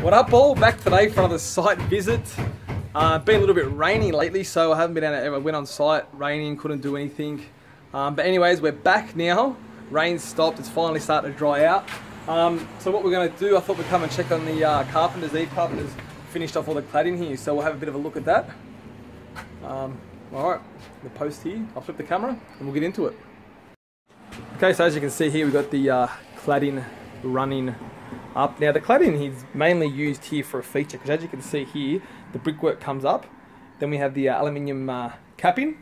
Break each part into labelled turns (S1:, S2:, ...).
S1: What up all? Back today for another site visit. Uh, been a little bit rainy lately, so I haven't been out. I went on site, raining, couldn't do anything. Um, but anyways, we're back now. Rain's stopped, it's finally starting to dry out. Um, so what we're gonna do, I thought we'd come and check on the uh, carpenters. Eve Carpenters finished off all the cladding here, so we'll have a bit of a look at that. Um, all right, the post here. I'll flip the camera and we'll get into it. Okay, so as you can see here, we've got the uh, cladding running up. Now the cladding is mainly used here for a feature because as you can see here, the brickwork comes up. Then we have the uh, aluminium uh, capping,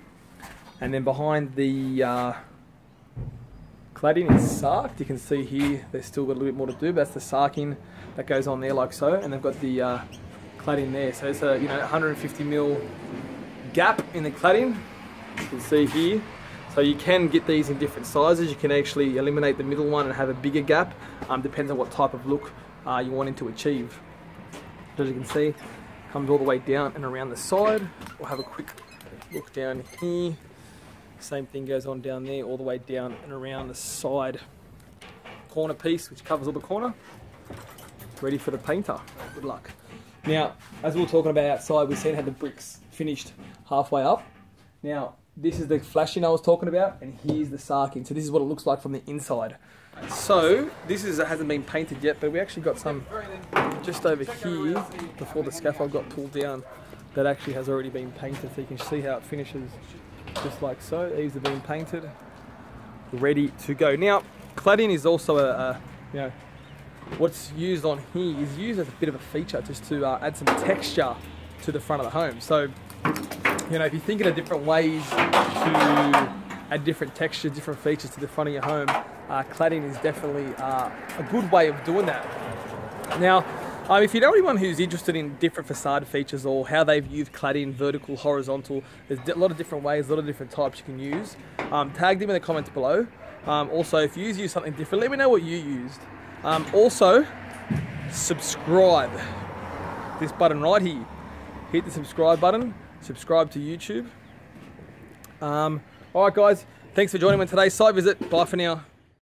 S1: and then behind the uh, cladding is sarked. You can see here they've still got a little bit more to do. But that's the sarking that goes on there like so, and they've got the uh, cladding there. So it's a you know 150 mil gap in the cladding. You can see here. So you can get these in different sizes. You can actually eliminate the middle one and have a bigger gap. Um, depends on what type of look uh, you're wanting to achieve. As you can see, comes all the way down and around the side. We'll have a quick look down here. Same thing goes on down there, all the way down and around the side corner piece, which covers all the corner. Ready for the painter. Good luck. Now, as we were talking about outside, we've seen how the bricks finished halfway up. Now, this is the flashing I was talking about, and here's the sarking. So this is what it looks like from the inside. So this is hasn't been painted yet, but we actually got some just over here before the scaffold got pulled down that actually has already been painted. So you can see how it finishes just like so. These have been painted, ready to go. Now, cladding is also a, a you know what's used on here is used as a bit of a feature just to uh, add some texture to the front of the home. So you know, if you're thinking of different ways to add different textures, different features to the front of your home, uh, cladding is definitely uh, a good way of doing that. Now, um, if you know anyone who's interested in different facade features or how they've used cladding, vertical, horizontal, there's a lot of different ways, a lot of different types you can use. Um, tag them in the comments below. Um, also, if you use something different, let me know what you used. Um, also, subscribe. This button right here. Hit the subscribe button subscribe to YouTube. Um, all right, guys, thanks for joining me on today's site visit. Bye for now.